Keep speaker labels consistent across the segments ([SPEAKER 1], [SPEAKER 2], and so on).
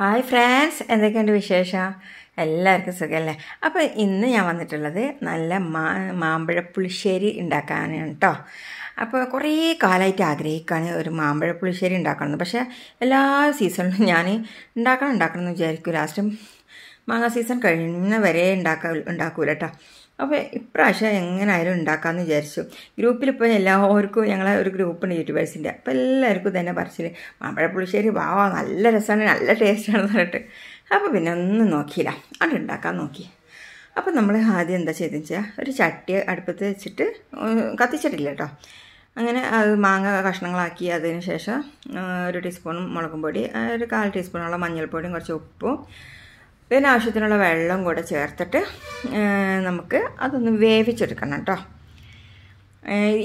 [SPEAKER 1] Hi France എന്തൊക്കെയുണ്ട് വിശേഷം? എല്ലാവർക്കും സുഖമല്ലേ അപ്പോൾ ഇന്ന് ഞാൻ വന്നിട്ടുള്ളത് നല്ല മാ മാമ്പഴ പുളിശ്ശേരി ഉണ്ടാക്കാനാണ് കേട്ടോ അപ്പോൾ കുറേ കാലമായിട്ട് ആഗ്രഹിക്കുകയാണ് ഒരു മാമ്പഴ പുളിശ്ശേരി ഉണ്ടാക്കണമെന്ന് പക്ഷേ എല്ലാ സീസണിലും ഞാൻ ഉണ്ടാക്കണം ഉണ്ടാക്കണം എന്ന് വിചാരിക്കും. ലാസ്റ്റും മാങ്ങ സീസൺ കഴിയുന്ന വരെ ഉണ്ടാക്ക ഉണ്ടാക്കൂല കേട്ടോ അപ്പോൾ ഇപ്രാവശ്യം എങ്ങനെയായാലും ഉണ്ടാക്കാമെന്ന് വിചാരിച്ചു. ഗ്രൂപ്പിൽ ഇപ്പോൾ എല്ലാവർക്കും ഞങ്ങളെ ഒരു ഗ്രൂപ്പുണ്ട് യൂട്യൂബേഴ്സിന്റെ അപ്പോൾ എല്ലാവർക്കും തന്നെ പറിച്ചിൽ മാമ്പഴ പുളിശ്ശേരി വാ നല്ല രസമാണ് നല്ല ടേസ്റ്റാണെന്ന് പറഞ്ഞിട്ട്. അപ്പോൾ പിന്നെ ഒന്നും നോക്കിയില്ല. അത് ഉണ്ടാക്കാൻ നോക്കി. അപ്പോൾ നമ്മൾ ആദ്യം എന്താ ചെയ്തെന്ന് വെച്ചാൽ ഒരു ചട്ടി അടുപ്പത്ത് വെച്ചിട്ട് കത്തിച്ചിട്ടില്ല കേട്ടോ അങ്ങനെ അത് മാങ്ങ കഷ്ണങ്ങളാക്കി അതിന് ശേഷം ഒരു ടീസ്പൂൺ മുളകും പൊടി ഒരു കാൽ ടീസ്പൂണോളം മഞ്ഞൾപ്പൊടിയും കുറച്ച് ഉപ്പും പിന്നെ ആവശ്യത്തിനുള്ള വെള്ളം കൂടെ ചേർത്തിട്ട് നമുക്ക് അതൊന്ന് വേവിച്ചെടുക്കണം കേട്ടോ.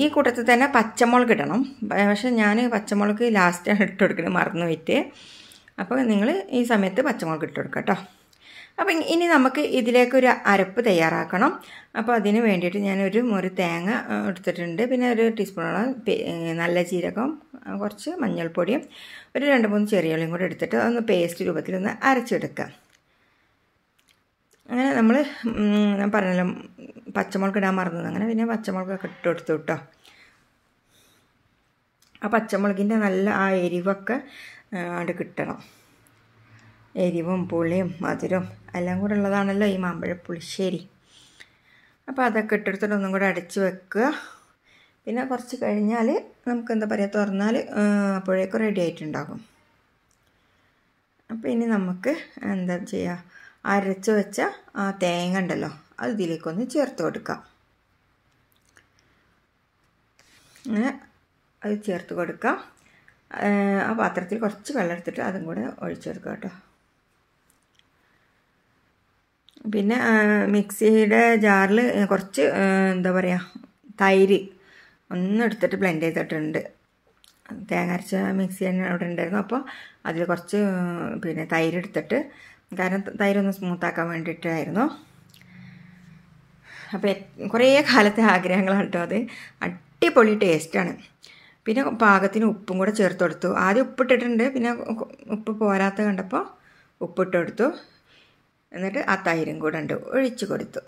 [SPEAKER 1] ഈ കൂട്ടത്തിൽ തന്നെ പച്ചമുളക് ഇടണം. പക്ഷേ ഞാൻ പച്ചമുളക് ലാസ്റ്റാണ് ഇട്ട് കൊടുക്കുന്നത് മറന്നു പോയിട്ട്. അപ്പോൾ നിങ്ങൾ ഈ സമയത്ത് പച്ചമുളക് ഇട്ട് കൊടുക്കുക കേട്ടോ. അപ്പം ഇനി നമുക്ക് ഇതിലേക്കൊരു അരപ്പ് തയ്യാറാക്കണം. അപ്പോൾ അതിന് വേണ്ടിയിട്ട് ഞാനൊരു മുറി തേങ്ങ എടുത്തിട്ടുണ്ട്. പിന്നെ ഒരു ടീസ്പൂണോളം നല്ല ജീരകം കുറച്ച് മഞ്ഞൾപ്പൊടിയും ഒരു രണ്ട് മൂന്ന് ചെറിയ ഉള്ളിയും കൂടെ എടുത്തിട്ട് അതൊന്ന് പേസ്റ്റ് രൂപത്തിലൊന്ന് അരച്ചെടുക്കുക അങ്ങനെ നമ്മൾ ഞാൻ പറഞ്ഞല്ലോ പച്ചമുളക് ഇടാൻ മറന്നത്. അങ്ങനെ പിന്നെ പച്ചമുളകൊക്കെ ഇട്ട് കൊടുത്തു കേട്ടോ ആ പച്ചമുളകിന്റെ നല്ല ആ എരിവൊക്കെ അവിടെ കിട്ടണം. എരിവും പുളിയും മധുരവും എല്ലാം കൂടെ ഉള്ളതാണല്ലോ ഈ മാമ്പഴ പുളിശ്ശേരി അപ്പോൾ അതൊക്കെ ഇട്ടെടുത്തിട്ട് ഒന്നും കൂടെ അടച്ച് വെക്കുക. പിന്നെ കുറച്ച് കഴിഞ്ഞാൽ നമുക്ക് എന്താ പറയുക തുറന്നാൽ അപ്പോഴേക്കും റെഡി ആയിട്ടുണ്ടാകും. അപ്പോൾ ഇനി നമുക്ക് എന്താ ചെയ്യുക അരച്ച് വെച്ച ആ തേങ്ങ ഉണ്ടല്ലോ അത് ഇതിലേക്കൊന്ന് ചേർത്ത് കൊടുക്കാം. അങ്ങനെ അത് ചേർത്ത് കൊടുക്കാം. ആ പാത്രത്തിൽ കുറച്ച് വെള്ളം എടുത്തിട്ട് അതും കൂടെ ഒഴിച്ചു കേട്ടോ. പിന്നെ മിക്സിയുടെ ജാറിൽ കുറച്ച് എന്താ പറയുക തൈര് ഒന്ന് എടുത്തിട്ട് ബ്ലെൻഡ് ചെയ്തിട്ടുണ്ട്. തേങ്ങ അരച്ച മിക്സി തന്നെ അവിടെ ഉണ്ടായിരുന്നു. അപ്പോൾ അതിൽ കുറച്ച് പിന്നെ തൈര് എടുത്തിട്ട് കാരണം തൈരൊന്ന് സ്മൂത്താക്കാൻ വേണ്ടിയിട്ടായിരുന്നു. അപ്പോൾ കുറേ കാലത്തെ ആഗ്രഹങ്ങളാണ് കേട്ടോ അത്. അടിപൊളി ടേസ്റ്റാണ് പിന്നെ പാകത്തിന് ഉപ്പും കൂടെ ചേർത്ത് കൊടുത്തു. ആദ്യം ഉപ്പിട്ടിട്ടുണ്ട്. പിന്നെ ഉപ്പ് പോരാത്ത കണ്ടപ്പോൾ ഉപ്പിട്ട് കൊടുത്തു. എന്നിട്ട് ആ തൈരും കൂടെ ഉണ്ട് ഒഴിച്ച് കൊടുത്തു.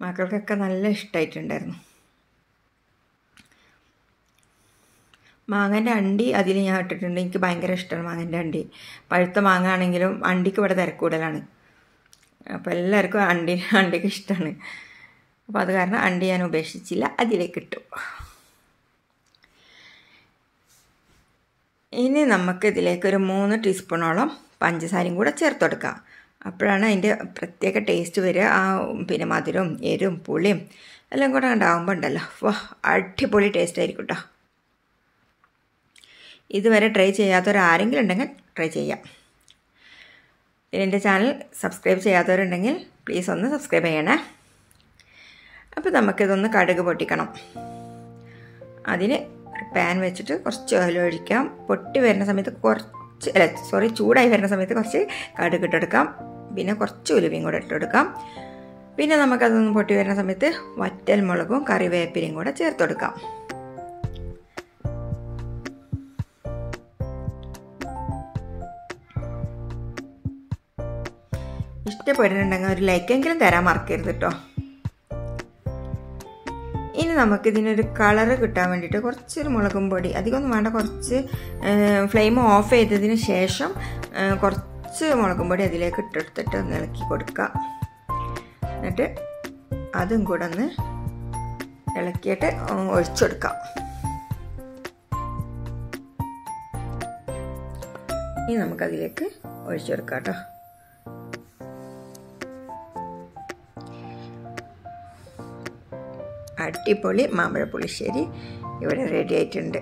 [SPEAKER 1] മക്കൾക്കൊക്കെ നല്ല ഇഷ്ടമായിട്ടുണ്ടായിരുന്നു മാങ്ങന്റെ അണ്ടി അതിൽ ഞാൻ ഇട്ടിട്ടുണ്ട്. എനിക്ക് ഭയങ്കര ഇഷ്ടമാണ് മാങ്ങന്റെ അണ്ടി. പഴുത്ത മാങ്ങ ആണെങ്കിലും അണ്ടിക്ക് ഇവിടെ തിരക്കൂടലാണ്. അപ്പോൾ എല്ലാവർക്കും അണ്ടി അണ്ടിക്ക് ഇഷ്ടമാണ് അപ്പോൾ അത് കാരണം അണ്ടി ഞാൻ ഉപേക്ഷിച്ചില്ല. അതിലേക്ക് ഇട്ടു. ഇനി നമുക്ക് ഇതിലേക്ക് ഒരു മൂന്ന് ടീസ്പൂണോളം പഞ്ചസാരയും കൂടെ ചേർത്ത് കൊടുക്കുക അപ്പോഴാണ് അതിന്റെ പ്രത്യേക ടേസ്റ്റ് വരിക. ആ പിന്നെ മധുരവും എരും പുളിയും എല്ലാം കൂടെ ഉണ്ടാകുമ്പോൾ ഉണ്ടല്ലോ. വാ അടിപൊളി ടേസ്റ്റ് ആയിരിക്കും കേട്ടോ ഇതുവരെ ട്രൈ ചെയ്യാത്തവരാരെങ്കിലും ഉണ്ടെങ്കിൽ ട്രൈ ചെയ്യാം. പിന്നെ എന്റെ ചാനൽ സബ്സ്ക്രൈബ് ചെയ്യാത്തവരുണ്ടെങ്കിൽ പ്ലീസ് ഒന്ന് സബ്സ്ക്രൈബ് ചെയ്യണേ. അപ്പോൾ നമുക്കിതൊന്ന് കടുക് പൊട്ടിക്കണം. അതിന് പാൻ വെച്ചിട്ട് കുറച്ച് ഓയിൽ ഒഴിക്കാം. പൊട്ടി വരുന്ന സമയത്ത് കുറച്ച് അല്ല സോറി ചൂടായി വരുന്ന സമയത്ത് കുറച്ച് കടുക് ഇട്ടെടുക്കാം. പിന്നെ കുറച്ച് ഉലുവയും കൂടെ ഇട്ടെടുക്കാം. പിന്നെ നമുക്കതൊന്ന് പൊട്ടി വരുന്ന സമയത്ത് വറ്റൽ മുളകും കറിവേപ്പിലയും കൂടെ ചേർത്ത് കൊടുക്കാം ഇഷ്ടപ്പെടുന്നുണ്ടെങ്കിൽ ഒരു ലൈക്കെങ്കിലും തരാൻ മറക്കരുത് കേട്ടോ ഇനി നമുക്ക് ഇതിനൊരു കളറ് കിട്ടാൻ വേണ്ടിയിട്ട് കുറച്ചൊരു മുളകും പൊടി അധികമൊന്നും വേണ്ട കുറച്ച് ഫ്ലെയിം ഓഫ് ചെയ്തതിന് ശേഷം കുറച്ച് മുളകും പൊടി അതിലേക്ക് ഇട്ടെടുത്തിട്ട് ഒന്ന് ഇളക്കി കൊടുക്കുക എന്നിട്ട് അതും കൂടെ ഒന്ന് ഇളക്കിയിട്ട് ഒഴിച്ചെടുക്കാം. ഇനി നമുക്കതിലേക്ക് ഒഴിച്ചെടുക്കാം കേട്ടോ അടിപൊളി മാമ്പഴ പുളിശ്ശേരി ഇവിടെ റെഡി ആയിട്ടുണ്ട്.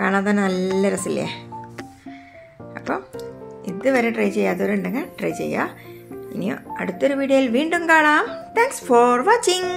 [SPEAKER 1] കാണാൻ നല്ല രസമില്ലേ? അപ്പം ഇതുവരെ ട്രൈ ചെയ്യാത്തവരുണ്ടെങ്കിൽ ട്രൈ ചെയ്യുക. ഇനി അടുത്തൊരു വീഡിയോയിൽ വീണ്ടും കാണാം. Thanks for watching